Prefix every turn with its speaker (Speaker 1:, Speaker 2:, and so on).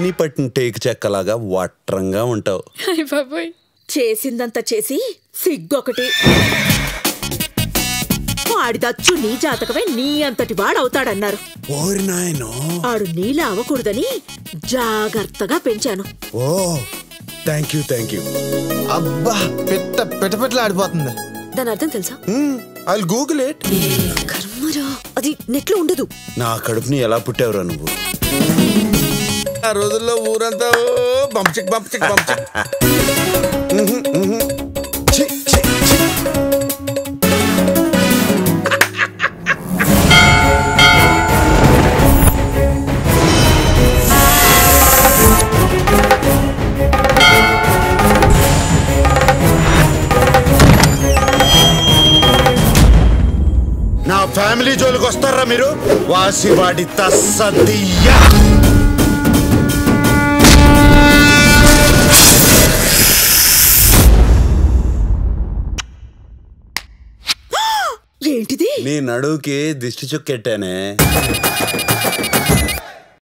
Speaker 1: కత్తిని పట్టిన టేకు చెక్కలాగా వట్రంగా ఉంటావు.
Speaker 2: బాబోయ్.
Speaker 3: చేసిందంతా చేసి సిగ్గొకటి. వాడిదచ్చు నీ జాతకమే నీ అంతటి వాడవుతాడన్నారు.
Speaker 1: ఓరి నాయనో.
Speaker 3: ఆడు నీలా అవ్వకూడదని జాగ్రత్తగా పెంచాను.
Speaker 1: ఓ థ్యాంక్ యూ థ్యాంక్ యూ
Speaker 4: అబ్బా పెట్ట పెట్ట పెట్టలు ఆడిపోతుంది
Speaker 2: దాని అర్థం తెలుసా?
Speaker 1: ఐ గూగుల్ ఇట్
Speaker 2: కర్మరా అది నెట్లో ఉండదు.
Speaker 1: నా కడుపుని ఎలా పుట్టావురా నువ్వు?
Speaker 5: ఆ రోజుల్లో ఊరంతా ఓ బంపచిక్ బంపచిక్ బంపచిక్
Speaker 1: నా ఫ్యామిలీ జోలికి వస్తారా మీరు? వాసివాడి తస్సదియ్యా
Speaker 3: ఏంటిది?
Speaker 1: నీ నడువుకి దిష్టి చుక్కెట్టానే.